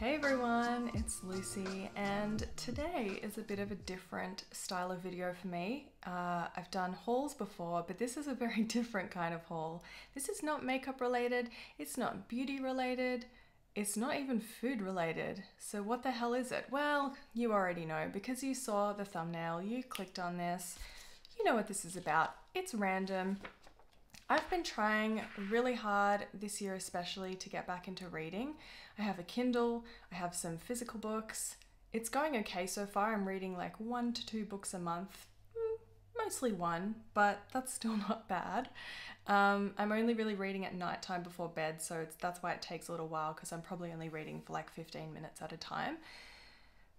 Hey everyone, it's Lucy, and today is a bit of a different style of video for me. Uh, I've done hauls before, but this is a very different kind of haul. This is not makeup related, it's not beauty related, it's not even food related. So, what the hell is it? Well, you already know because you saw the thumbnail, you clicked on this, you know what this is about. It's random, I've been trying really hard this year, especially to get back into reading. I have a Kindle, I have some physical books. It's going okay so far. I'm reading like one to two books a month, mm, mostly one, but that's still not bad. Um, I'm only really reading at night time before bed, so that's why it takes a little while because I'm probably only reading for like 15 minutes at a time.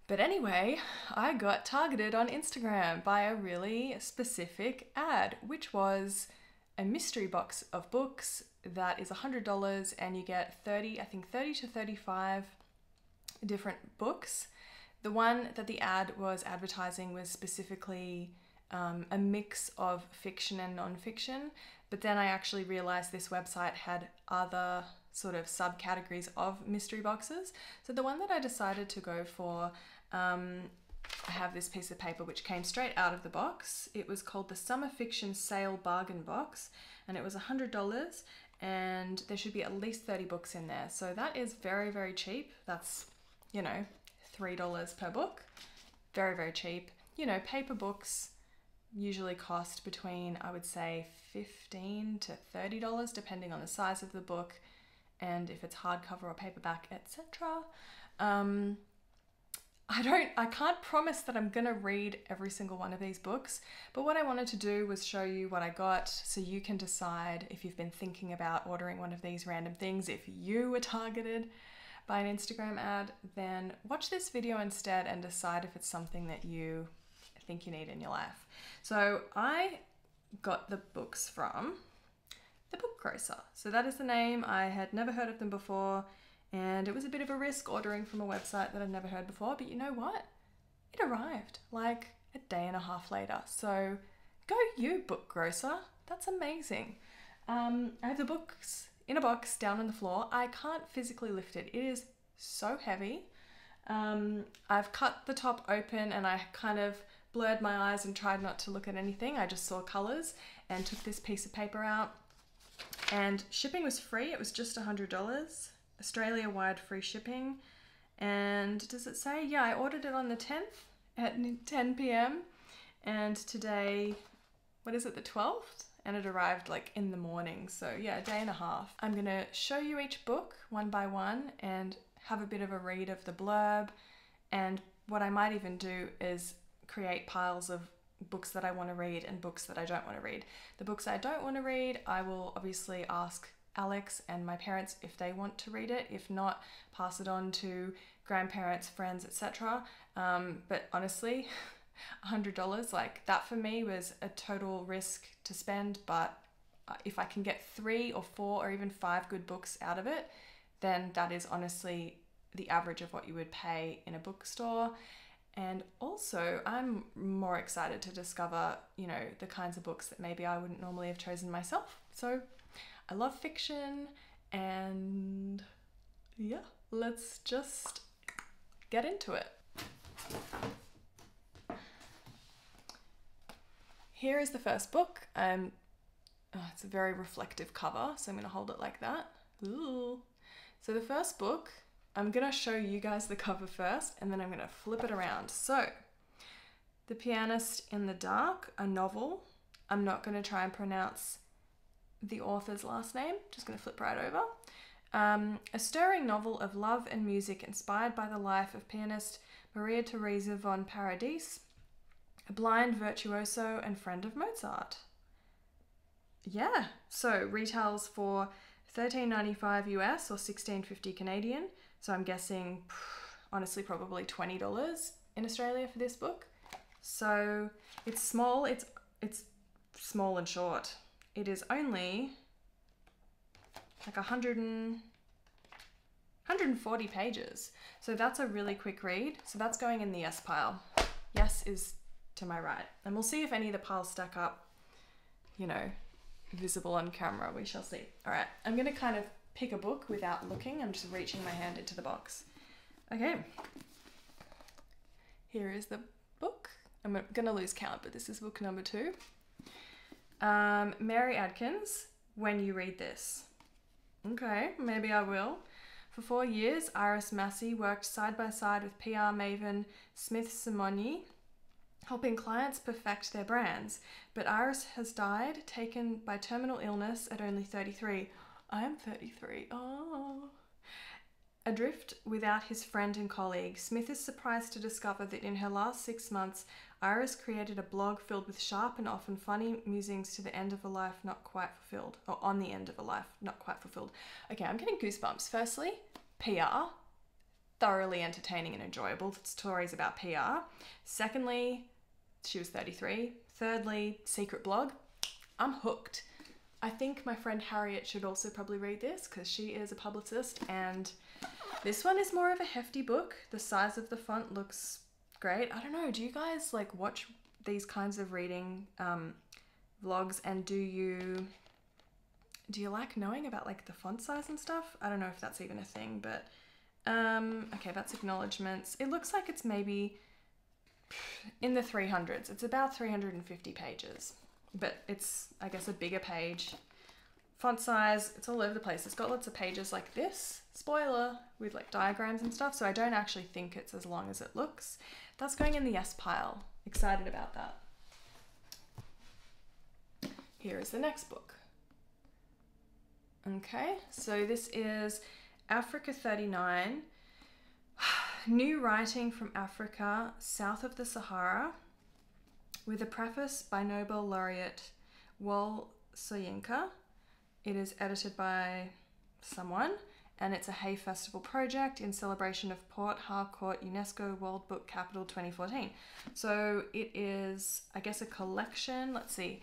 But anyway, I got targeted on Instagram by a really specific ad, which was a mystery box of books that is $100 and you get 30, I think 30 to 35 different books. The one that the ad was advertising was specifically um, a mix of fiction and nonfiction, but then I actually realized this website had other sort of subcategories of mystery boxes. So the one that I decided to go for um, I have this piece of paper which came straight out of the box. It was called the Summer Fiction Sale Bargain Box and it was $100 and there should be at least 30 books in there. So that is very, very cheap. That's, you know, $3 per book. Very, very cheap. You know, paper books usually cost between, I would say, 15 to $30 depending on the size of the book and if it's hardcover or paperback, etc. Um, I don't, I can't promise that I'm gonna read every single one of these books, but what I wanted to do was show you what I got so you can decide if you've been thinking about ordering one of these random things. If you were targeted by an Instagram ad, then watch this video instead and decide if it's something that you think you need in your life. So I got the books from the Book Grocer. So that is the name. I had never heard of them before. And it was a bit of a risk ordering from a website that I'd never heard before, but you know what? It arrived like a day and a half later. So go you, book grocer. That's amazing. Um, I have the books in a box down on the floor. I can't physically lift it, it is so heavy. Um, I've cut the top open and I kind of blurred my eyes and tried not to look at anything. I just saw colors and took this piece of paper out. And shipping was free, it was just $100. Australia wide free shipping. And does it say? Yeah, I ordered it on the 10th at 10 p.m. And today, what is it, the 12th? And it arrived like in the morning. So, yeah, a day and a half. I'm going to show you each book one by one and have a bit of a read of the blurb. And what I might even do is create piles of books that I want to read and books that I don't want to read. The books I don't want to read, I will obviously ask Alex and my parents if they want to read it. If not, pass it on to grandparents, friends, etc. Um, but honestly, $100, like that for me was a total risk to spend. But uh, if I can get three or four or even five good books out of it, then that is honestly the average of what you would pay in a bookstore. And also, I'm more excited to discover, you know, the kinds of books that maybe I wouldn't normally have chosen myself. So I love fiction, and yeah, let's just get into it. Here is the first book. Um, oh, it's a very reflective cover, so I'm going to hold it like that. Ooh. So the first book, I'm going to show you guys the cover first, and then I'm going to flip it around. So, The Pianist in the Dark, a novel. I'm not going to try and pronounce the author's last name. Just going to flip right over. Um, a stirring novel of love and music inspired by the life of pianist Maria Theresa von Paradis, a blind virtuoso and friend of Mozart. Yeah, so retails for 13.95 US or 16.50 Canadian. So I'm guessing honestly probably $20 in Australia for this book. So it's small, it's it's small and short it is only like 100 and 140 pages. So that's a really quick read. So that's going in the yes pile. Yes is to my right. And we'll see if any of the piles stack up, you know, visible on camera. We shall see. All right, I'm gonna kind of pick a book without looking. I'm just reaching my hand into the box. Okay. Here is the book. I'm going to lose count, but this is book number two. Um, Mary Adkins, When You Read This. Okay, maybe I will. For four years, Iris Massey worked side by side with PR maven Smith Simonyi, helping clients perfect their brands. But Iris has died, taken by terminal illness at only 33. I am 33. Oh. Adrift without his friend and colleague, Smith is surprised to discover that in her last six months, Iris created a blog filled with sharp and often funny musings to the end of a life not quite fulfilled, or on the end of a life not quite fulfilled. Okay, I'm getting goosebumps. Firstly, PR, thoroughly entertaining and enjoyable stories about PR. Secondly, she was 33. Thirdly, secret blog. I'm hooked. I think my friend Harriet should also probably read this because she is a publicist and this one is more of a hefty book. The size of the font looks great. I don't know, do you guys like watch these kinds of reading um, vlogs and do you do you like knowing about like the font size and stuff? I don't know if that's even a thing, but um, okay, that's acknowledgements. It looks like it's maybe in the 300s. It's about 350 pages, but it's, I guess, a bigger page. Font size, it's all over the place. It's got lots of pages like this, spoiler, with like diagrams and stuff, so I don't actually think it's as long as it looks. That's going in the yes pile. Excited about that. Here is the next book. Okay, so this is Africa 39 New Writing from Africa South of the Sahara, with a preface by Nobel laureate Wole Soyinka. It is edited by someone and it's a Hay Festival project in celebration of Port Harcourt UNESCO World Book Capital 2014. So it is, I guess, a collection. Let's see,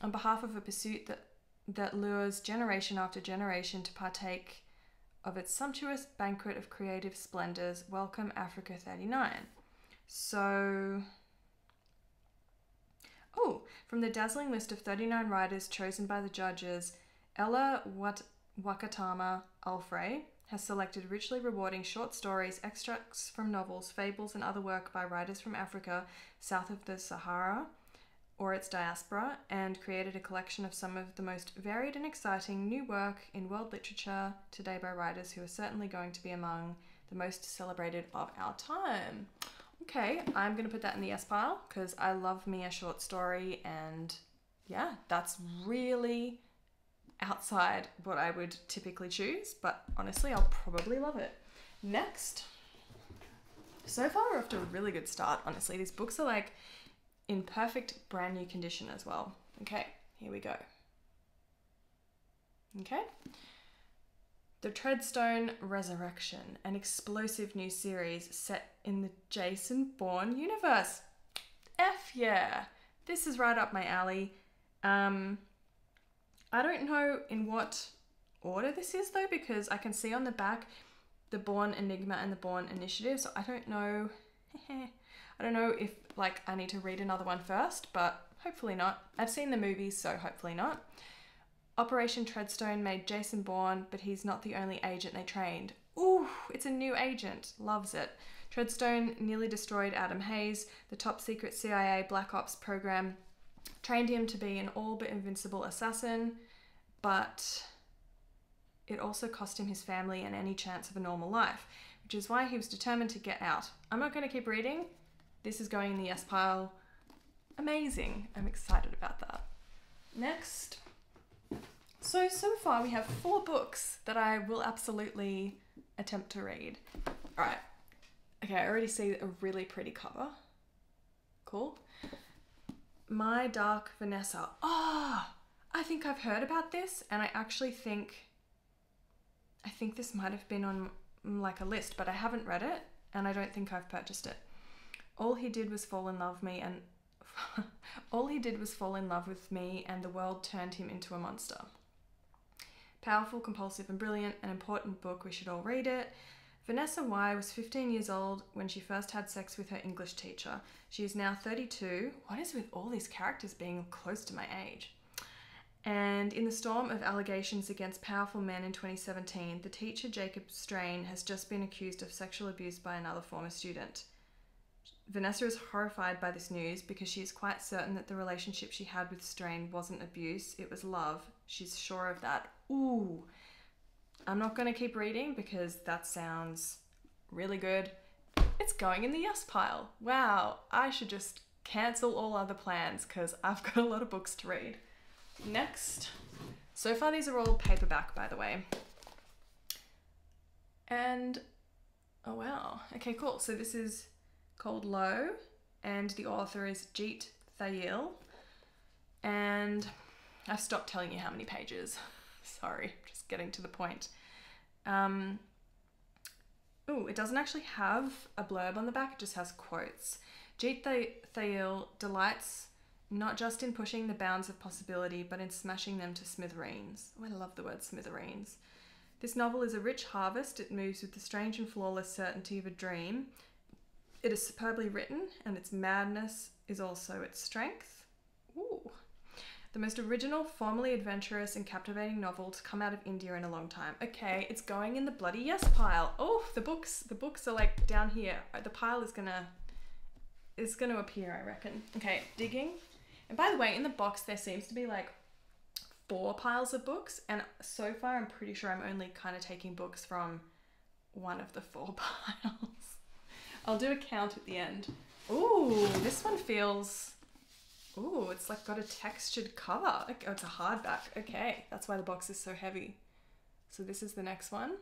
on behalf of a pursuit that that lures generation after generation to partake of its sumptuous banquet of creative splendors. Welcome Africa 39. So. Oh, from the dazzling list of 39 writers chosen by the judges, Ella Wat Wakatama Allfrey has selected richly rewarding short stories, extracts from novels, fables, and other work by writers from Africa south of the Sahara or its diaspora, and created a collection of some of the most varied and exciting new work in world literature today by writers who are certainly going to be among the most celebrated of our time. Okay, I'm gonna put that in the S pile because I love me a short story, and yeah, that's really outside what I would typically choose, but honestly, I'll probably love it. Next. So far, we're off to a really good start, honestly. These books are like in perfect brand new condition as well. Okay, here we go. Okay. The Treadstone Resurrection, an explosive new series set in the Jason Bourne universe. F yeah! This is right up my alley. Um, I don't know in what order this is though, because I can see on the back the Bourne Enigma and the Bourne Initiative, so I don't know. I don't know if like I need to read another one first, but hopefully not. I've seen the movies, so hopefully not. Operation Treadstone made Jason Bourne, but he's not the only agent they trained. Ooh, it's a new agent. Loves it. Treadstone nearly destroyed Adam Hayes, the top secret CIA Black Ops program trained him to be an all but invincible assassin, but it also cost him his family and any chance of a normal life, which is why he was determined to get out. I'm not going to keep reading. This is going in the S pile. Amazing. I'm excited about that. Next. So, so far we have four books that I will absolutely attempt to read. All right. Okay, I already see a really pretty cover. Cool. My Dark Vanessa. Oh, I think I've heard about this, and I actually think I think this might have been on mm, like a list, but I haven't read it, and I don't think I've purchased it. All he did was fall in love me, and all he did was fall in love with me, and the world turned him into a monster. Powerful, compulsive, and brilliant. An important book. We should all read it. Vanessa Y was 15 years old when she first had sex with her English teacher. She is now 32. What is with all these characters being close to my age? And in the storm of allegations against powerful men in 2017, the teacher Jacob Strane has just been accused of sexual abuse by another former student. Vanessa is horrified by this news because she is quite certain that the relationship she had with Strane wasn't abuse, it was love. She's sure of that. Ooh. I'm not going to keep reading because that sounds really good. It's going in the yes pile. Wow, I should just cancel all other plans because I've got a lot of books to read. Next. So far, these are all paperback, by the way. And oh wow. Okay, cool. So this is called Low, and the author is Jeet Thayil. And I've stopped telling you how many pages. Sorry, just getting to the point. Um, oh, it doesn't actually have a blurb on the back, it just has quotes. Jeet Thayil delights not just in pushing the bounds of possibility, but in smashing them to smithereens. Oh, I love the word smithereens. This novel is a rich harvest. It moves with the strange and flawless certainty of a dream. It is superbly written, and its madness is also its strength. Ooh. The most original, formally adventurous, and captivating novel to come out of India in a long time. Okay, it's going in the bloody yes pile. Oh, the books, the books are like down here. Uh, the pile is gonna, is gonna appear, I reckon. Okay, digging. And by the way, in the box there seems to be like four piles of books, and so far I'm pretty sure I'm only kind of taking books from one of the four piles. I'll do a count at the end. Ooh, this one feels. Ooh, it's like got a textured cover. Oh, it's a hardback. Okay, that's why the box is so heavy. So this is the next one.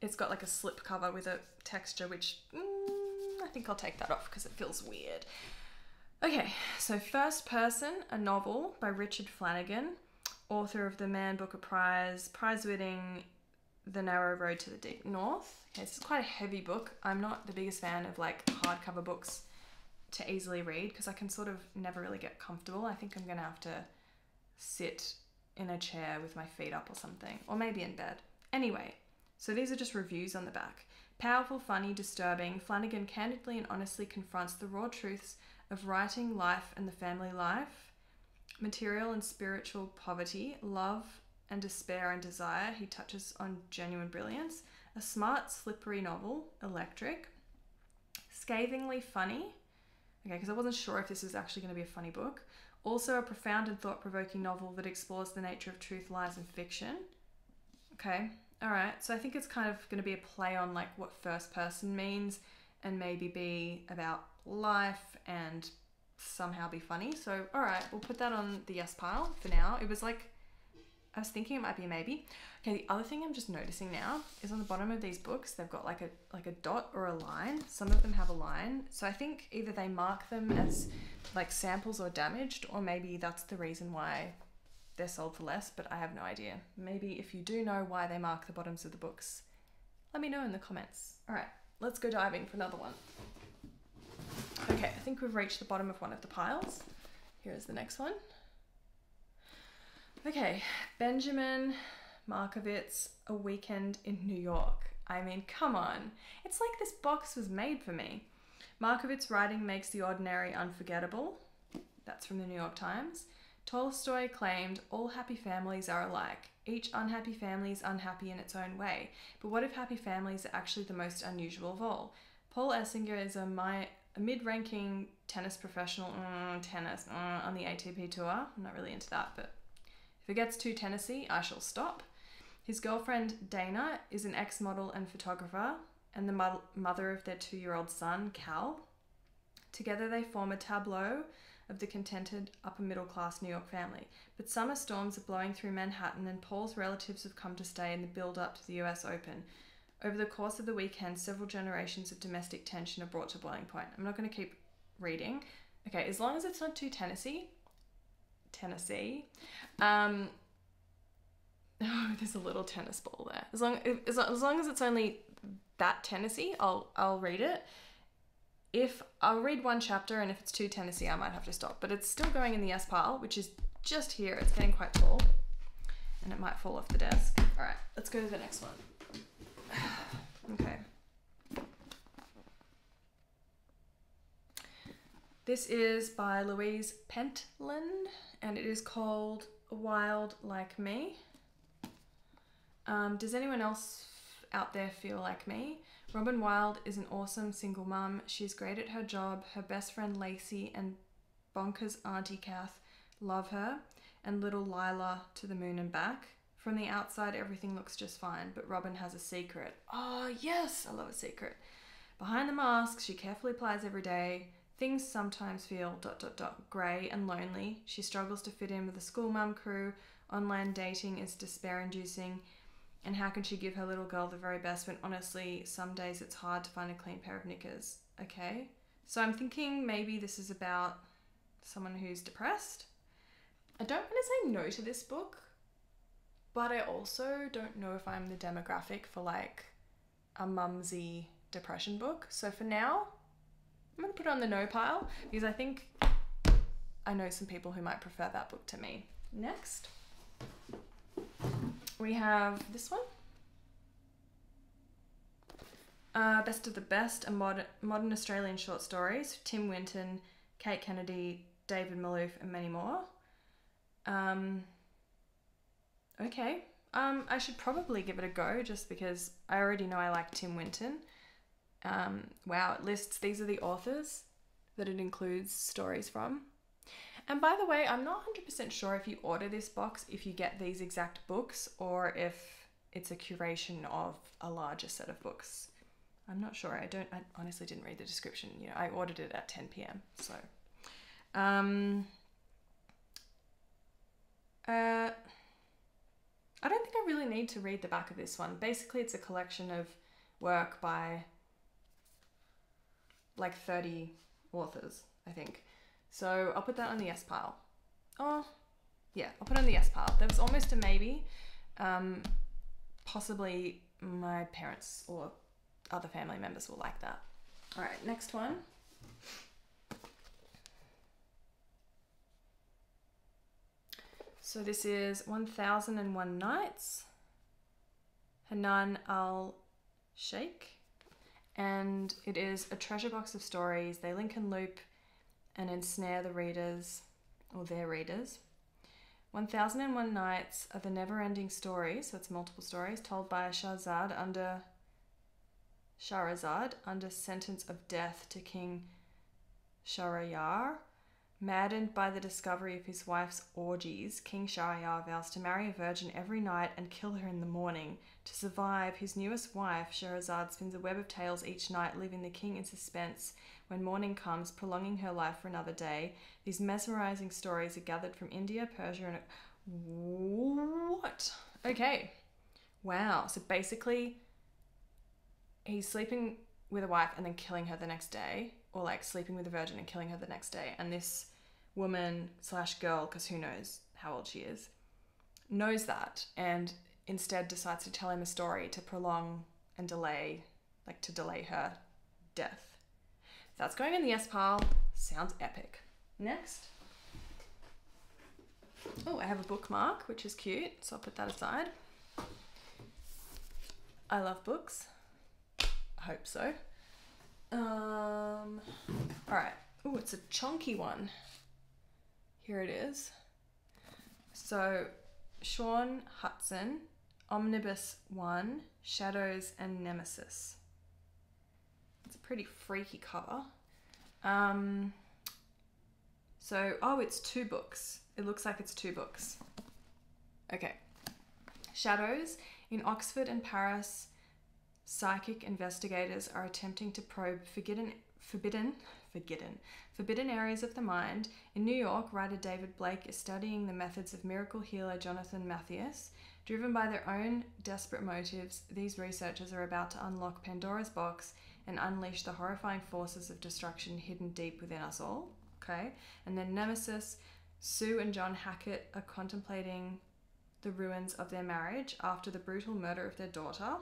It's got like a slip cover with a texture, which mm, I think I'll take that off because it feels weird. Okay, so First Person, a novel by Richard Flanagan, author of the Man Booker Prize, prize winning The Narrow Road to the Deep North. Okay, this is quite a heavy book. I'm not the biggest fan of like hardcover books to easily read because I can sort of never really get comfortable. I think I'm gonna have to sit in a chair with my feet up or something, or maybe in bed. Anyway, so these are just reviews on the back. Powerful, funny, disturbing, Flanagan candidly and honestly confronts the raw truths of writing life and the family life, material and spiritual poverty, love and despair and desire. He touches on genuine brilliance. A smart, slippery novel, electric. Scathingly funny. Okay, because I wasn't sure if this is actually going to be a funny book. Also, a profound and thought provoking novel that explores the nature of truth, lies, and fiction. Okay, all right. So I think it's kind of going to be a play on like what first person means and maybe be about life and somehow be funny. So, all right, we'll put that on the yes pile for now. It was like, I was thinking it might be a maybe. Okay, the other thing I'm just noticing now is on the bottom of these books, they've got like a like a dot or a line. Some of them have a line. So I think either they mark them as like samples or damaged, or maybe that's the reason why they're sold for less, but I have no idea. Maybe if you do know why they mark the bottoms of the books, let me know in the comments. All right, let's go diving for another one. Okay, I think we've reached the bottom of one of the piles. Here is the next one. Okay, Benjamin Markovits, A Weekend in New York. I mean, come on. It's like this box was made for me. Markovits' writing makes the ordinary unforgettable. That's from the New York Times. Tolstoy claimed all happy families are alike. Each unhappy family is unhappy in its own way. But what if happy families are actually the most unusual of all? Paul Essinger is a, my, a mid-ranking tennis professional mm, tennis mm, on the ATP tour. I'm not really into that, but if it gets too Tennessee, I shall stop. His girlfriend Dana is an ex-model and photographer, and the mo- mother of their two-year-old son Cal. Together, they form a tableau of the contented upper middle class New York family. But summer storms are blowing through Manhattan, and Paul's relatives have come to stay in the build up to the US Open. Over the course of the weekend, several generations of domestic tension are brought to boiling point. I'm not going to keep reading. Okay, as long as it's not too Tennessee, Tennessee. Um, oh, there's a little tennis ball there. As long as, as long as it's only that Tennessee, I'll I'll read it. If I'll read one chapter, and if it's too Tennessee, I might have to stop. But it's still going in the S pile, which is just here. It's getting quite tall, and it might fall off the desk. All right, let's go to the next one. okay. This is by Louise Pentland and it is called Wild Like Me. Um, does anyone else out there feel like me? Robin Wild is an awesome single mum. She's great at her job. Her best friend Lacey and bonkers Auntie Kath love her, and little Lila to the moon and back. From the outside, everything looks just fine, but Robin has a secret. Oh, yes, I love a secret. Behind the mask, she carefully applies every day. Things sometimes feel dot dot dot grey and lonely. She struggles to fit in with the school mum crew. Online dating is despair inducing. And how can she give her little girl the very best when honestly, some days it's hard to find a clean pair of knickers? Okay. So I'm thinking maybe this is about someone who's depressed. I don't want to say no to this book, but I also don't know if I'm the demographic for like a mumsy depression book. So for now, I'm going to put it on the no pile because I think I know some people who might prefer that book to me. Next, we have this one. Uh, Best of the Best, a mod- modern Australian short stories. Tim Winton, Cate Kennedy, David Malouf, and many more. Um, okay. Um, I should probably give it a go just because I already know I like Tim Winton. Um, wow, it lists these are the authors that it includes stories from. And by the way, I'm not 100% sure if you order this box if you get these exact books or if it's a curation of a larger set of books. I'm not sure. I don't I honestly didn't read the description. You know, I ordered it at 10 p.m. So um uh I don't think I really need to read the back of this one. Basically, it's a collection of work by like 30 authors, I think. So I'll put that on the yes pile. Oh, yeah, I'll put on the yes pile. There was almost a maybe. Um, possibly my parents or other family members will like that. All right, next one. So this is 1001 Nights, Hanan al Shaykh, and it is a treasure box of stories. They link and loop and ensnare the readers or their readers. 1001 Nights are the never ending stories, so it's multiple stories, told by Shahzad under Shahrazad under sentence of death to King Shahryar. Maddened by the discovery of his wife's orgies, King Shahryar vows to marry a virgin every night and kill her in the morning. To survive, his newest wife, Scheherazade, spins a web of tales each night, leaving the king in suspense when morning comes, prolonging her life for another day. These mesmerizing stories are gathered from India, Persia, and. What? Okay. Wow. So basically, he's sleeping with a wife and then killing her the next day, or like sleeping with a virgin and killing her the next day. And this woman slash girl, because who knows how old she is, knows that and instead decides to tell him a story to prolong and delay, like to delay her death. That's going in the S pile. Sounds epic. Next. Oh, I have a bookmark, which is cute, so I'll put that aside. I love books. I hope so. Um, all right. Oh, it's a chunky one. Here it is. So, Shaun Hutson, Omnibus 1, Shadows and Nemesis. It's a pretty freaky cover. Um, so, oh, it's two books. It looks like it's two books. Okay. Shadows. In Oxford and Paris, psychic investigators are attempting to probe forbidden, forbidden, forbidden, forbidden areas of the mind. In New York, writer David Blake is studying the methods of miracle healer Jonathan Mathias. Driven by their own desperate motives, these researchers are about to unlock Pandora's box and unleash the horrifying forces of destruction hidden deep within us all. Okay, and then Nemesis, Sue and John Hackett are contemplating the ruins of their marriage after the brutal murder of their daughter.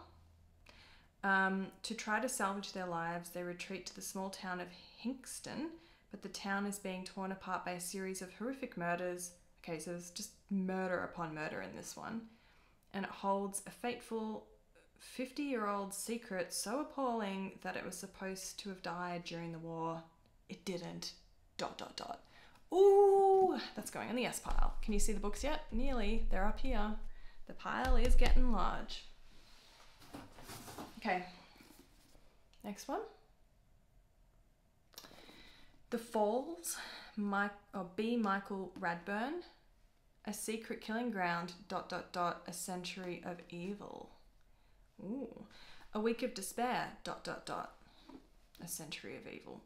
Um, to try to salvage their lives, they retreat to the small town of Hinxton, but the town is being torn apart by a series of horrific murders. Okay, so there's just murder upon murder in this one. And it holds a fateful 50 year old secret so appalling that it was supposed to have died during the war. It didn't. dot dot dot. Ooh, that's going in the S pile. Can you see the books yet? Nearly. They're up here. The pile is getting large. Okay. Next one. The Falls, Mike or B. Michael Radburn, A Secret Killing Ground, dot dot dot, A Century of Evil. Ooh. A Week of Despair, dot dot dot, A Century of Evil.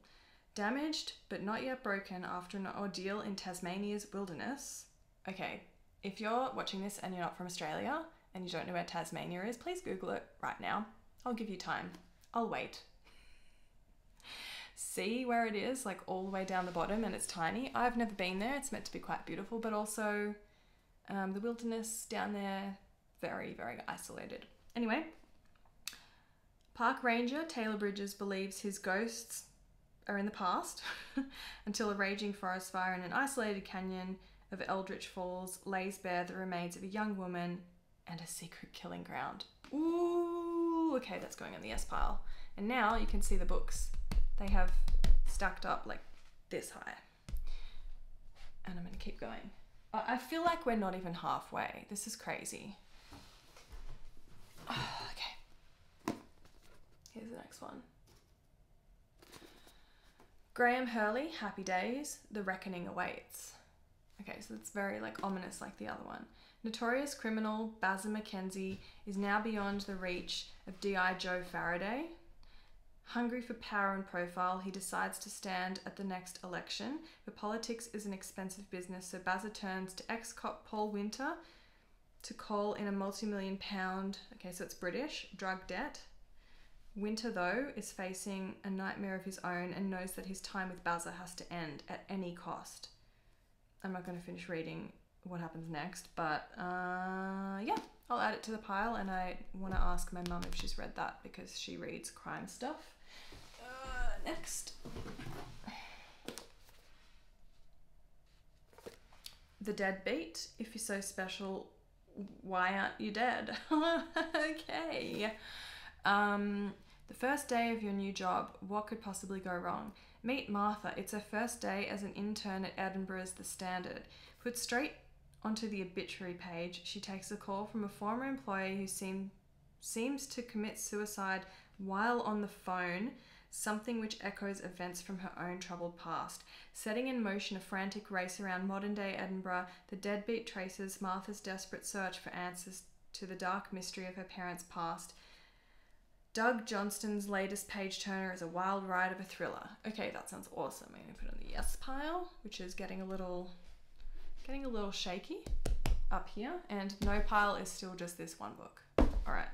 Damaged but not yet broken after an ordeal in Tasmania's wilderness. Okay, if you're watching this and you're not from Australia and you don't know where Tasmania is, please Google it right now. I'll give you time. I'll wait. See where it is, like all the way down the bottom, and it's tiny. I've never been there. It's meant to be quite beautiful, but also um, the wilderness down there, very, very isolated. Anyway, park ranger Taylor Bridges believes his ghosts are in the past until a raging forest fire in an isolated canyon of Eldritch Falls lays bare the remains of a young woman and a secret killing ground. Ooh, okay, that's going in the S pile. And now you can see the books. They have stacked up like this high. And I'm to keep going. I feel like we're not even halfway. This is crazy. okay. Here's the next one. Graham Hurley, Happy Days, The Reckoning Awaits. Okay, so it's very like ominous like the other one. Notorious criminal Bazza McKenzie is now beyond the reach of D.I. Joe Faraday. Hungry for power and profile, he decides to stand at the next election, but politics is an expensive business, so Bazza turns to ex cop Paul Winter to call in a multi million pound, okay, so it's British, drug debt Winter, though, is facing a nightmare of his own and knows that his time with Bazza has to end at any cost. I'm not going to finish reading what happens next, but uh, yeah, I'll add it to the pile and I want to ask my mum if she's read that because she reads crime stuff. Uh, next. The Deadbeat. If you're so special, why aren't you dead? okay. Um, the first day of your new job, what could possibly go wrong? Meet Martha. It's her first day as an intern at Edinburgh's The Standard. Put straight onto the obituary page, she takes a call from a former employee who seem, seems to commit suicide while on the phone, something which echoes events from her own troubled past. Setting in motion a frantic race around modern day Edinburgh, the deadbeat traces Martha's desperate search for answers to the dark mystery of her parents' past. Doug Johnstone's latest page turner is a wild ride of a thriller. Okay, that sounds awesome. I'm gonna put it on the yes pile, which is getting a little getting a little shaky up here. And no pile is still just this one book. Alright.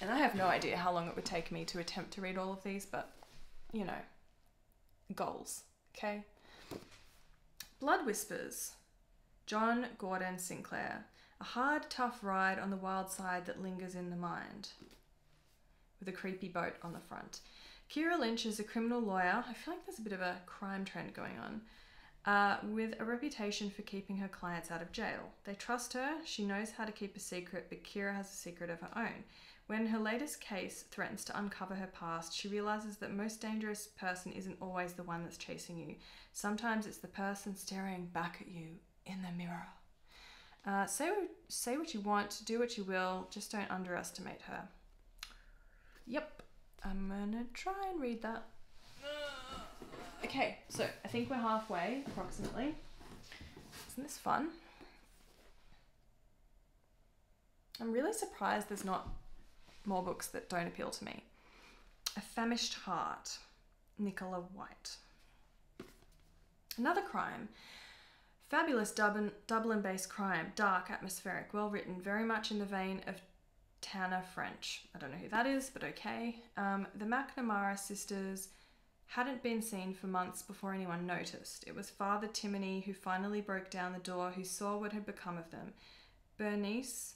And I have no idea how long it would take me to attempt to read all of these, but you know, goals. Okay. Blood Whispers. John Gordon Sinclair. A hard, tough ride on the wild side that lingers in the mind with a creepy boat on the front. Kira Lynch is a criminal lawyer. I feel like there's a bit of a crime trend going on. Uh, with a reputation for keeping her clients out of jail. They trust her, she knows how to keep a secret, but Kira has a secret of her own. When her latest case threatens to uncover her past, she realizes that most dangerous person isn't always the one that's chasing you. Sometimes it's the person staring back at you in the mirror. Uh, say, say what you want, do what you will, just don't underestimate her. Yep, I'm gonna try and read that. Okay, so I think we're halfway approximately. Isn't this fun? I'm really surprised there's not more books that don't appeal to me. A Famished Heart, Nicola White. Another crime. Fabulous Dublin Dublin based crime, dark, atmospheric, well written, very much in the vein of Tana French. I don't know who that is, but okay. Um, the McNamara sisters hadn't been seen for months before anyone noticed. It was Father Timoney who finally broke down the door, who saw what had become of them. Bernice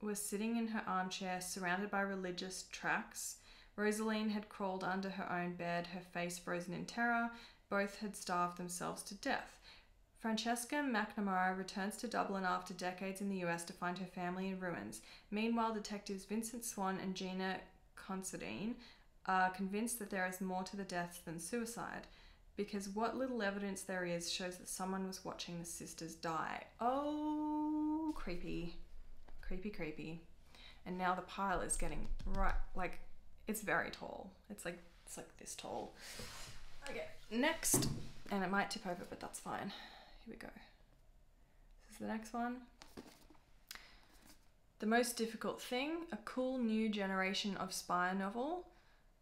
was sitting in her armchair, surrounded by religious tracts. Rosaline had crawled under her own bed, her face frozen in terror. Both had starved themselves to death. Francesca McNamara returns to Dublin after decades in the US to find her family in ruins. Meanwhile, detectives Vincent Swan and Gina Considine are convinced that there is more to the deaths than suicide. because what little evidence there is shows that someone was watching the sisters die. Oh, creepy. Creepy, creepy. And now the pile is getting right, like, it's very tall. It's like, it's like this tall. Okay, next, and it might tip over, but that's fine. Here we go. This is the next one. The Most Difficult Thing, a cool new generation of spy novel,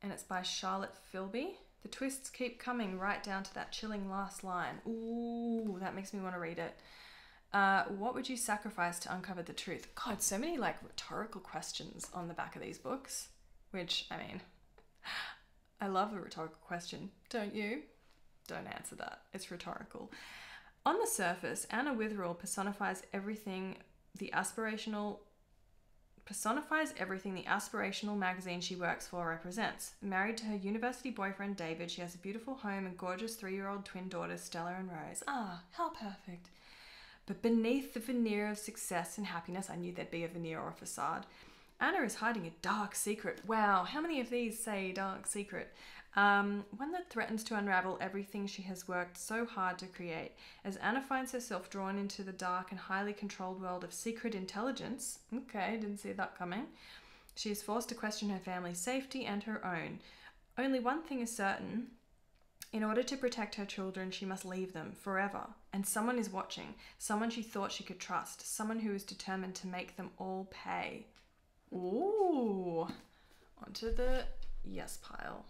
and it's by Charlotte Philby. The twists keep coming right down to that chilling last line. Ooh, that makes me want to read it. Uh, what would you sacrifice to uncover the truth? God, so many like rhetorical questions on the back of these books, which I mean, I love a rhetorical question, don't you? Don't answer that. It's rhetorical. On the surface, Anna Witherell personifies everything the aspirational personifies everything the aspirational magazine she works for represents. Married to her university boyfriend David, she has a beautiful home and gorgeous three year old twin daughters Stella and Rose. Ah, how perfect. But beneath the veneer of success and happiness, I knew there'd be a veneer or a facade. Anna is hiding a dark secret. Wow, how many of these say dark secret? Um, one that threatens to unravel everything she has worked so hard to create. As Anna finds herself drawn into the dark and highly controlled world of secret intelligence, okay, didn't see that coming, she is forced to question her family's safety and her own. Only one thing is certain. In order to protect her children, she must leave them forever. And someone is watching, someone she thought she could trust, someone who is determined to make them all pay. Ooh, onto the yes pile.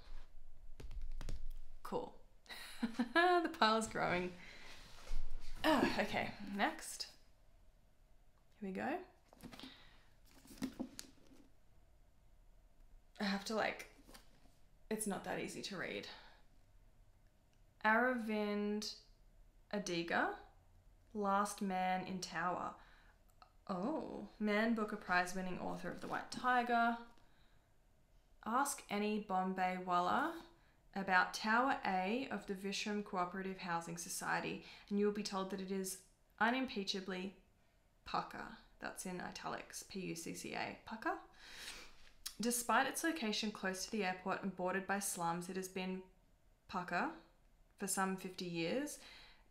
Cool. the pile is growing. Oh, okay, next. Here we go. I have to like, it's not that easy to read. Aravind Adiga, Last Man in Tower. Oh, Man Booker Prize winning author of The White Tiger. Ask any Bombay Walla about Tower A of the Vishram Cooperative Housing Society, and you will be told that it is unimpeachably pucca. That's in italics, P U C C A, pucca. Despite its location close to the airport and bordered by slums, it has been pucca for some 50 years,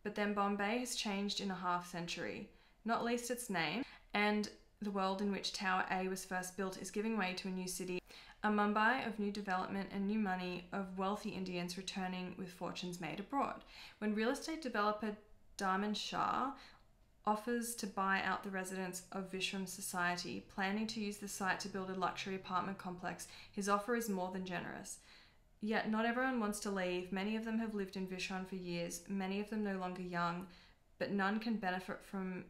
but then Bombay has changed in a half century, not least its name, and the world in which Tower A was first built is giving way to a new city a Mumbai of new development and new money of wealthy Indians returning with fortunes made abroad. When real estate developer Diamond Shah offers to buy out the residents of Vishram Society, planning to use the site to build a luxury apartment complex, his offer is more than generous. Yet not everyone wants to leave. Many of them have lived in Vishram for years, many of them no longer young, but none can benefit from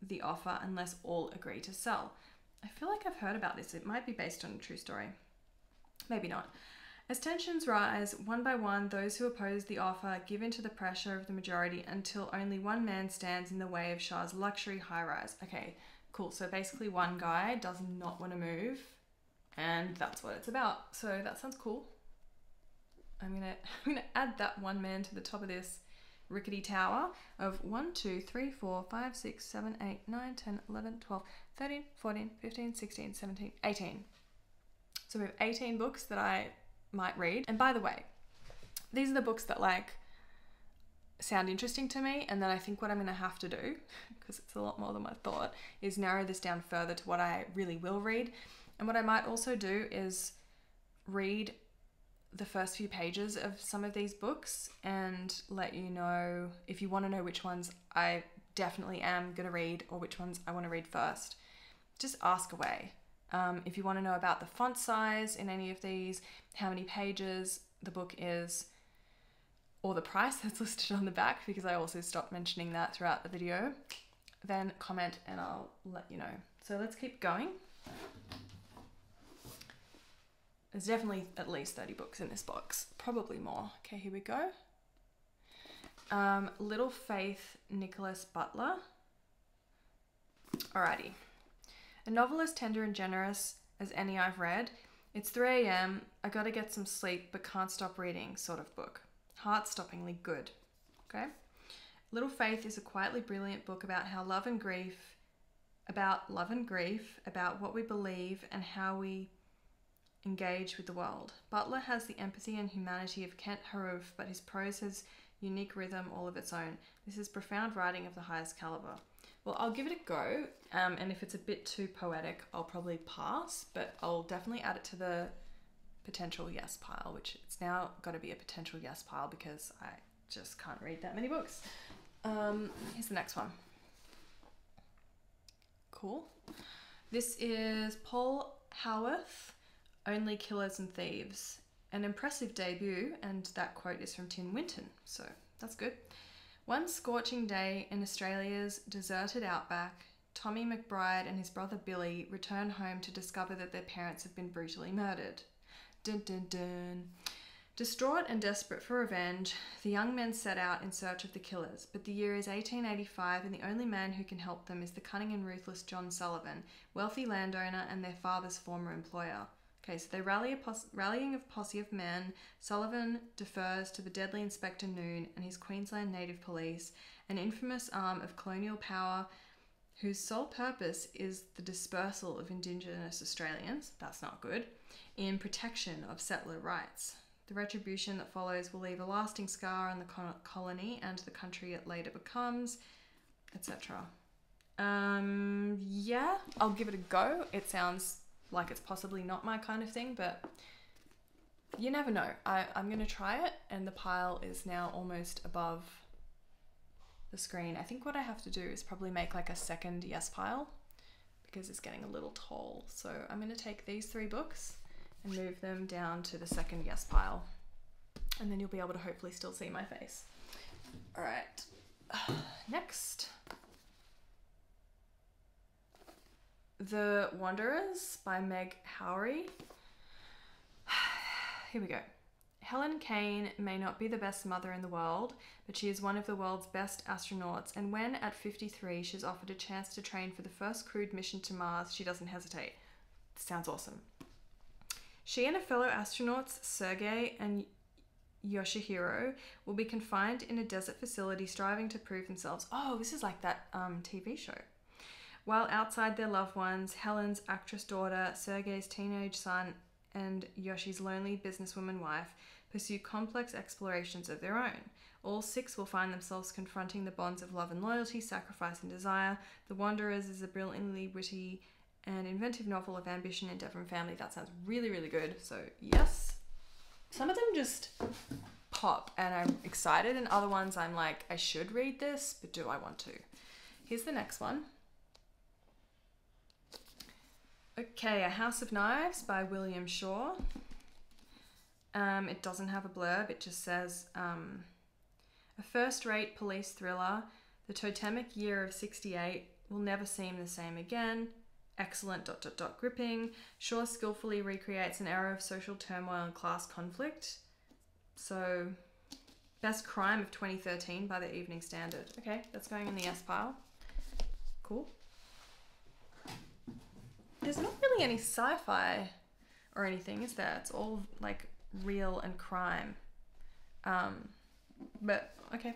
the offer unless all agree to sell. I feel like I've heard about this. It might be based on a true story. Maybe not. As tensions rise, one by one, those who oppose the offer give in to the pressure of the majority until only one man stands in the way of Shah's luxury high rise. Okay, cool. So basically, one guy does not want to move, and that's what it's about. So that sounds cool. I'm gonna I'm gonna add that one man to the top of this rickety tower of 1, 2, 3, 4, 5, 6, 7, 8, 9, 10, 11, 12, 13, 14, 15, 16, 17, 18. So we have 18 books that I might read. And by the way, these are the books that like sound interesting to me and then I think what I'm going to have to do because it's a lot more than I thought is narrow this down further to what I really will read. And what I might also do is read the first few pages of some of these books and let you know if you want to know which ones I definitely am going to read or which ones I want to read first. Just ask away. Um, if you want to know about the font size in any of these, how many pages the book is, or the price that's listed on the back, because I also stopped mentioning that throughout the video, then comment and I'll let you know. So let's keep going. There's definitely at least 30 books in this box, probably more. Okay, here we go. Um, Little Faith, Nickolas Butler. Alrighty. A novel as tender and generous as any I've read. It's 3 a.m., I gotta get some sleep but can't stop reading sort of book. Heart stoppingly good. Okay? Little Faith is a quietly brilliant book about how love and grief, about love and grief, about what we believe and how we engage with the world. Butler has the empathy and humanity of Kent Haruf, but his prose has unique rhythm all of its own. This is profound writing of the highest caliber. Well, I'll give it a go, um, and if it's a bit too poetic, I'll probably pass, but I'll definitely add it to the potential yes pile, which it's now got to be a potential yes pile because I just can't read that many books. Um, here's the next one. Cool. This is Paul Howarth, Only Killers and Thieves. An impressive debut, and that quote is from Tim Winton, so that's good. One scorching day in Australia's deserted outback, Tommy McBride and his brother Billy return home to discover that their parents have been brutally murdered. Dun dun dun. Distraught and desperate for revenge, the young men set out in search of the killers, but the year is 1885 and the only man who can help them is the cunning and ruthless John Sullivan, wealthy landowner and their father's former employer. Okay, so they rally a pos- rallying of posse of men. Sullivan defers to the deadly Inspector Noon and his Queensland Native Police, an infamous arm of colonial power whose sole purpose is the dispersal of Indigenous Australians, that's not good, in protection of settler rights. The retribution that follows will leave a lasting scar on the colony and the country it later becomes, etc. Um, yeah, I'll give it a go. It sounds like it's possibly not my kind of thing, but you never know. I, I'm going to try it, and the pile is now almost above the screen. I think what I have to do is probably make like a second yes pile because it's getting a little tall. So I'm going to take these three books and move them down to the second yes pile. And then you'll be able to hopefully still see my face. All right, next. The Wanderers by Meg Howrey. Here we go. Helen Kane may not be the best mother in the world, but she is one of the world's best astronauts, and when at 53 she's offered a chance to train for the first crewed mission to Mars, she doesn't hesitate. Sounds awesome. She and her fellow astronauts, Sergei and Yoshihiro, will be confined in a desert facility striving to prove themselves. Oh, this is like that um, TV show. While outside their loved ones, Helen's actress daughter, Sergei's teenage son, and Yoshi's lonely businesswoman wife pursue complex explorations of their own. All six will find themselves confronting the bonds of love and loyalty, sacrifice and desire. The Wanderers is a brilliantly witty and inventive novel of ambition, endeavor, and family. That sounds really, really good. So, yes. Some of them just pop and I'm excited, and other ones I'm like, I should read this, but do I want to? Here's the next one. Okay, A House of Knives by William Shaw. Um, it doesn't have a blurb, it just says um, a first rate police thriller. The totemic year of 68 will never seem the same again. Excellent dot dot dot gripping. Shaw skillfully recreates an era of social turmoil and class conflict. So, best crime of 2013 by the Evening Standard. Okay, that's going in the S pile. Cool there's not really any sci-fi or anything, is there? It's all like real and crime. Um, but okay,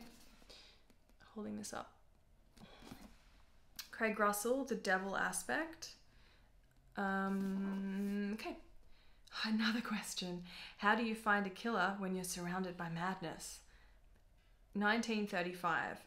holding this up. Craig Russell, The Devil Aspect. Um, okay, another question. How do you find a killer when you're surrounded by madness? 1935.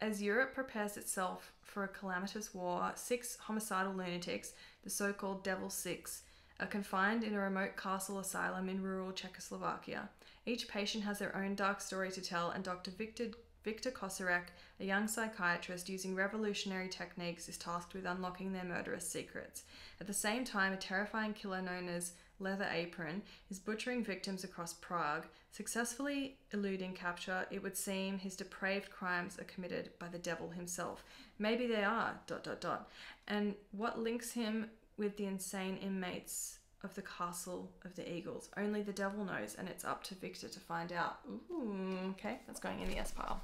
As Europe prepares itself for a calamitous war, six homicidal lunatics the so called Devil Six, are confined in a remote castle asylum in rural Czechoslovakia. Each patient has their own dark story to tell, and Dr. Victor, Victor Kosarek, a young psychiatrist using revolutionary techniques, is tasked with unlocking their murderous secrets. At the same time, a terrifying killer known as Leather Apron is butchering victims across Prague. Successfully eluding capture, it would seem his depraved crimes are committed by the devil himself. Maybe they are, dot dot dot. And what links him with the insane inmates of the castle of the eagles? Only the devil knows, and it's up to Victor to find out. Ooh, okay, that's going in the S pile.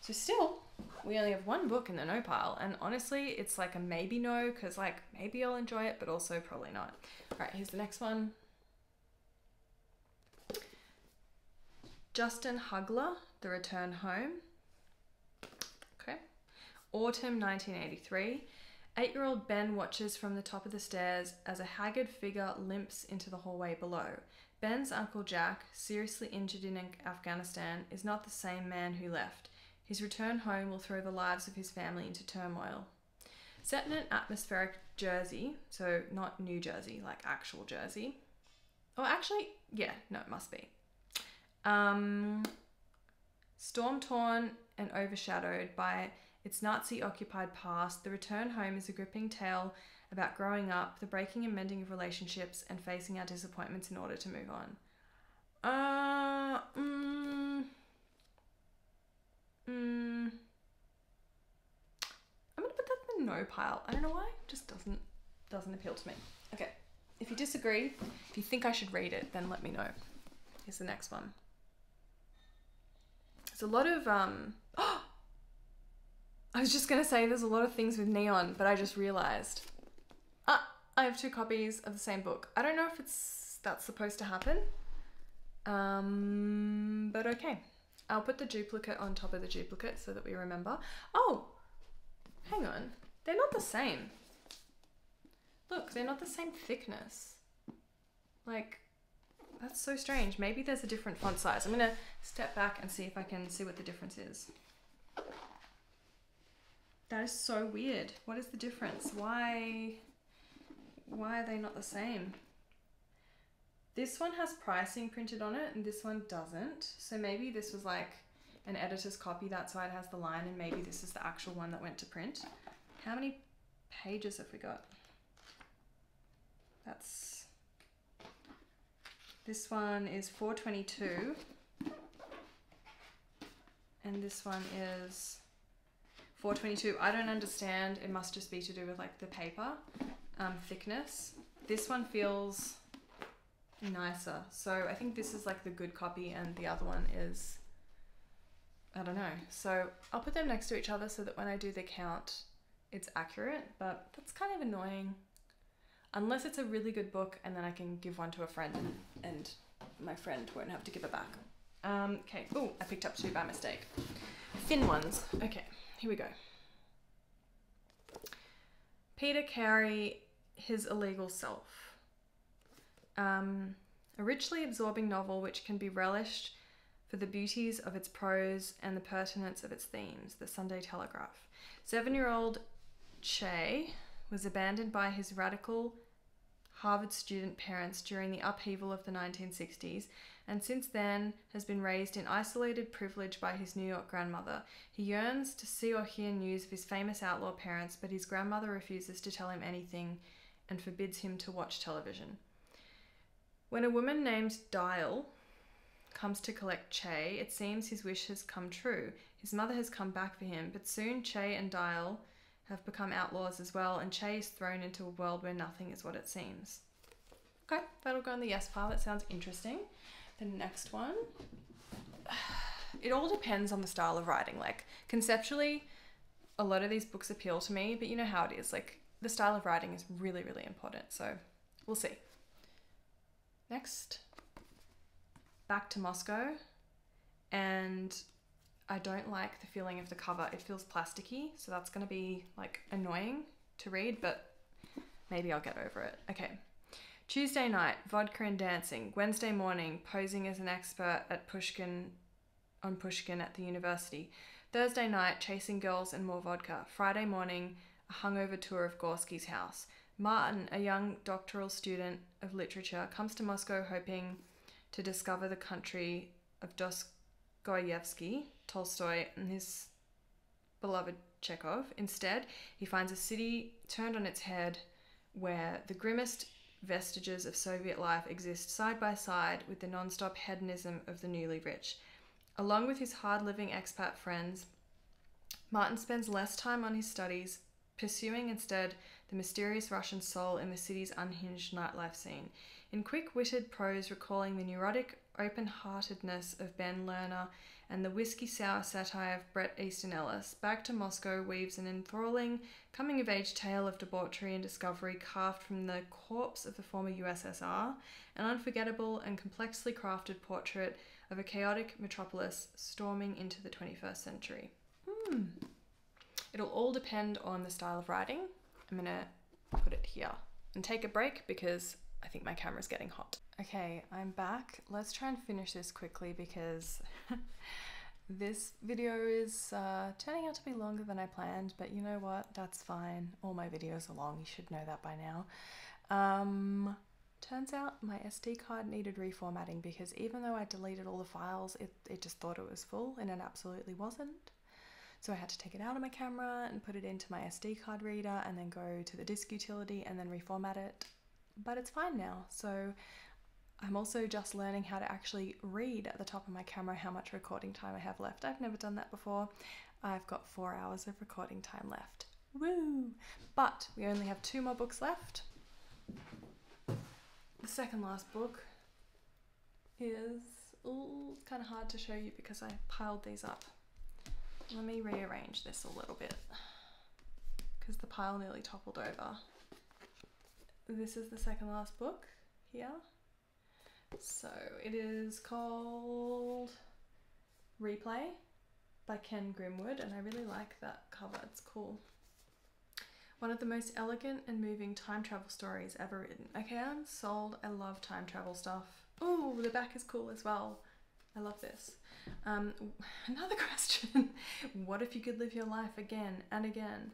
So still, we only have one book in the no pile, and honestly, it's like a maybe no, because like maybe I'll enjoy it, but also probably not. All right, here's the next one. Justin Huggler, The Return Home. Okay. Autumn 1983. Eight year old Ben watches from the top of the stairs as a haggard figure limps into the hallway below. Ben's uncle Jack, seriously injured in Afghanistan, is not the same man who left. His return home will throw the lives of his family into turmoil. Set in an atmospheric Jersey, so not New Jersey, like actual Jersey. Oh, actually, yeah, no, it must be. Um, storm torn and overshadowed by its Nazi occupied past, The Return Home is a gripping tale about growing up, the breaking and mending of relationships, and facing our disappointments in order to move on. Uh, mm, mm, I'm gonna put that in the no pile. I don't know why, it just doesn't doesn't appeal to me. Okay, if you disagree, if you think I should read it, then let me know. Here's the next one. A lot of um. I was just gonna say there's a lot of things with neon, but I just realized. Ah, I have two copies of the same book. I don't know if it's that's supposed to happen. Um, but okay. I'll put the duplicate on top of the duplicate so that we remember. Oh, hang on. They're not the same. Look, they're not the same thickness. Like, that's so strange. Maybe there's a different font size. I'm gonna step back and see if I can see what the difference is. That is so weird. What is the difference? Why why are they not the same? This one has pricing printed on it and this one doesn't. So maybe this was like an editor's copy, that's why it has the line, and maybe this is the actual one that went to print. How many pages have we got? That's this one is 422 and this one is 422. I don't understand. It must just be to do with like the paper um, thickness. This one feels nicer. So I think this is like the good copy and the other one is, I don't know. So I'll put them next to each other so that when I do the count, it's accurate, but that's kind of annoying. Unless it's a really good book and then I can give one to a friend and, my friend won't have to give it back. Um, okay, oh, I picked up two by mistake. Thin ones. Okay. Here we go. Peter Carey, His Illegal Self. Um, a richly absorbing novel which can be relished for the beauties of its prose and the pertinence of its themes. The Sunday Telegraph. Seven year old Che was abandoned by his radical Harvard student parents during the upheaval of the 1960s and since then has been raised in isolated privilege by his New York grandmother. He yearns to see or hear news of his famous outlaw parents, but his grandmother refuses to tell him anything and forbids him to watch television. When a woman named Dial comes to collect Che, it seems his wish has come true. His mother has come back for him, but soon Che and Dial have become outlaws as well, and Che is thrown into a world where nothing is what it seems. Okay, that'll go on the yes pile. That sounds interesting. The next one, it all depends on the style of writing. Like conceptually, a lot of these books appeal to me, but you know how it is. Like the style of writing is really, really important. So we'll see. Next, back to Moscow, and I don't like the feeling of the cover. It feels plasticky, so that's going to be like annoying to read, but maybe I'll get over it. Okay. Tuesday night, vodka and dancing. Wednesday morning, posing as an expert at Pushkin on Pushkin at the university. Thursday night, chasing girls and more vodka. Friday morning, a hungover tour of Gorky's house. Martin, a young doctoral student of literature, comes to Moscow hoping to discover the country of Dostoevsky, Tolstoy, and his beloved Chekhov. Instead, he finds a city turned on its head where the grimmest vestiges of Soviet life exist side by side with the non stop hedonism of the newly rich. Along with his hard living expat friends, Martin spends less time on his studies, pursuing instead the mysterious Russian soul in the city's unhinged nightlife scene. In quick witted prose, recalling the neurotic open heartedness of Ben Lerner and the whiskey sour satire of Bret Easton Ellis, Back to Moscow weaves an enthralling coming of age tale of debauchery and discovery carved from the corpse of the former USSR, an unforgettable and complexly crafted portrait of a chaotic metropolis storming into the 21st century. Hmm. It'll all depend on the style of writing. I'm gonna put it here and take a break because I think my camera's getting hot. Okay, I'm back. Let's try and finish this quickly because this video is uh, turning out to be longer than I planned, but you know what? That's fine. All my videos are long, you should know that by now. Um, turns out my SD card needed reformatting because even though I deleted all the files, it, it just thought it was full and it absolutely wasn't. So I had to take it out of my camera and put it into my SD card reader and then go to the disk utility and then reformat it. But it's fine now. So I'm also just learning how to actually read at the top of my camera how much recording time I have left. I've never done that before. I've got four hours of recording time left. Woo! But we only have two more books left. The second last book is ooh, kind of hard to show you because I piled these up. Let me rearrange this a little bit because the pile nearly toppled over. This is the second last book here. So it is called Replay by Ken Grimwood, and I really like that cover, it's cool. One of the most elegant and moving time travel stories ever written. Okay, I'm sold. I love time travel stuff. Oh, the back is cool as well. I love this. Um, another question What if you could live your life again and again?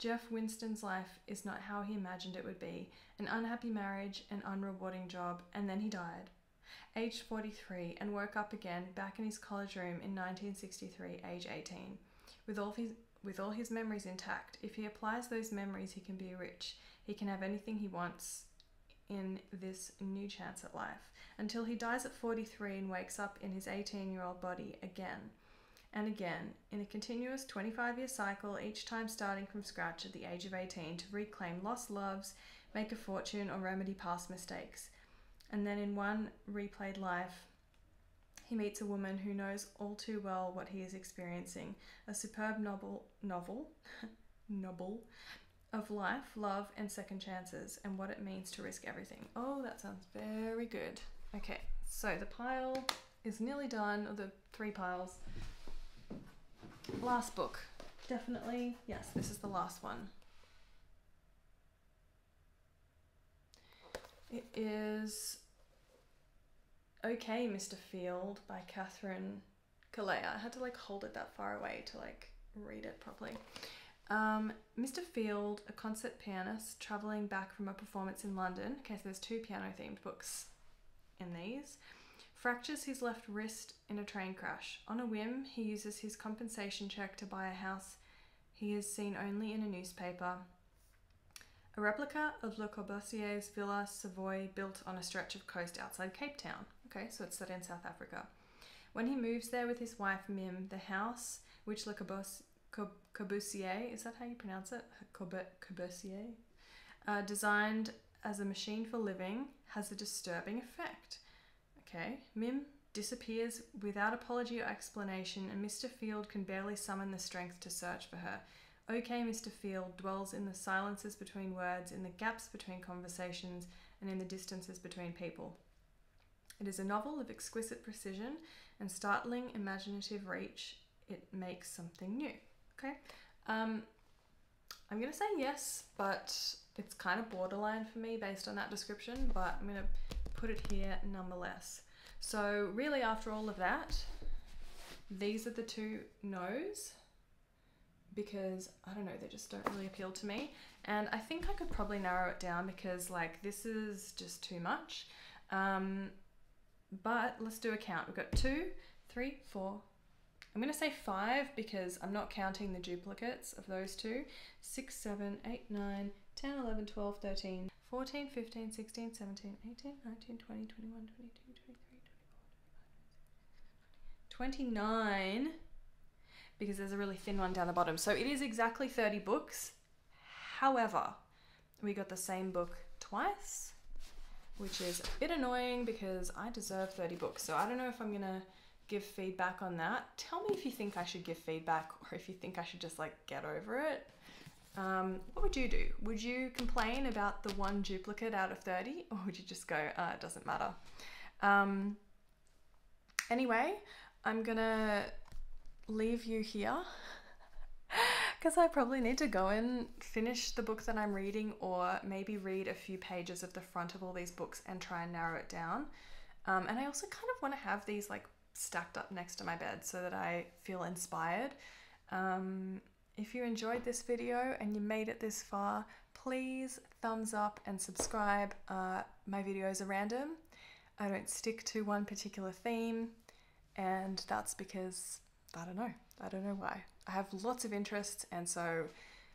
Jeff Winston's life is not how he imagined it would be an unhappy marriage, an unrewarding job, and then he died. Aged 43 and woke up again back in his college room in 1963, age 18. With all his with all his memories intact, if he applies those memories, he can be rich. He can have anything he wants in this new chance at life until he dies at 43 and wakes up in his 18 year old body again and again in a continuous 25 year cycle, each time starting from scratch at the age of 18 to reclaim lost loves, make a fortune, or remedy past mistakes. And then in one replayed life, he meets a woman who knows all too well what he is experiencing a superb novel, novel, novel of life, love, and second chances, and what it means to risk everything. Oh, that sounds very good. Okay, so the pile is nearly done, or the three piles. Last book. Definitely, yes, this is the last one. It is Okay, Mr. Field by Katharine Kilalea. I had to like hold it that far away to like read it properly. Um, Mr. Field, a concert pianist traveling back from a performance in London. Okay, so there's two piano themed books in these fractures his left wrist in a train crash. On a whim, he uses his compensation check to buy a house he has seen only in a newspaper. A replica of Le Corbusier's Villa Savoye built on a stretch of coast outside Cape Town. Okay, so it's set in South Africa. When he moves there with his wife Mim, the house, which Le Corbusier, is that how you pronounce it? Corbusier? Uh, designed as a machine for living, has a disturbing effect. Okay, Mim disappears without apology or explanation, and Mr. Field can barely summon the strength to search for her. OK, Mr. Field dwells in the silences between words, in the gaps between conversations, and in the distances between people. It is a novel of exquisite precision and startling imaginative reach. It makes something new. Okay, um, I'm gonna say yes, but it's kind of borderline for me based on that description, but I'm gonna put it here nonetheless. So really after all of that, these are the two no's because I don't know, they just don't really appeal to me. And I think I could probably narrow it down because like this is just too much. Um, but let's do a count. We've got two, three, four. I'm going to say five because I'm not counting the duplicates of those two. Six, seven, eight, nine, 10, 11, 12, 13, 14, 15, 16, 17, 18, 19, 20, 21, 22, 23, 24, 29 because there's a really thin one down the bottom. So it is exactly 30 books. However, we got the same book twice, which is a bit annoying because I deserve 30 books. So I don't know if I'm gonna give feedback on that. Tell me if you think I should give feedback or if you think I should just like get over it. Um, what would you do? Would you complain about the one duplicate out of 30 or would you just go, uh, it doesn't matter? Um, anyway, I'm gonna leave you here Because I probably need to go and finish the book that I'm reading, or maybe read a few pages of the front of all these books and try and narrow it down. Um, and I also kind of want to have these like stacked up next to my bed so that I feel inspired. Um, if you enjoyed this video and you made it this far, please thumbs up and subscribe. Uh, my videos are random. I don't stick to one particular theme, and that's because I don't know. I don't know why. I have lots of interests, and so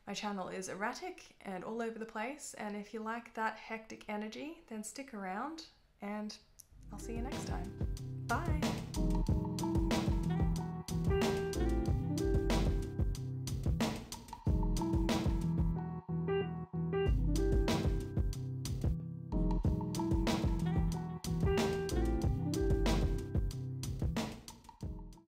my channel is erratic and all over the place. And if you like that hectic energy, then stick around, and I'll see you next time. Bye.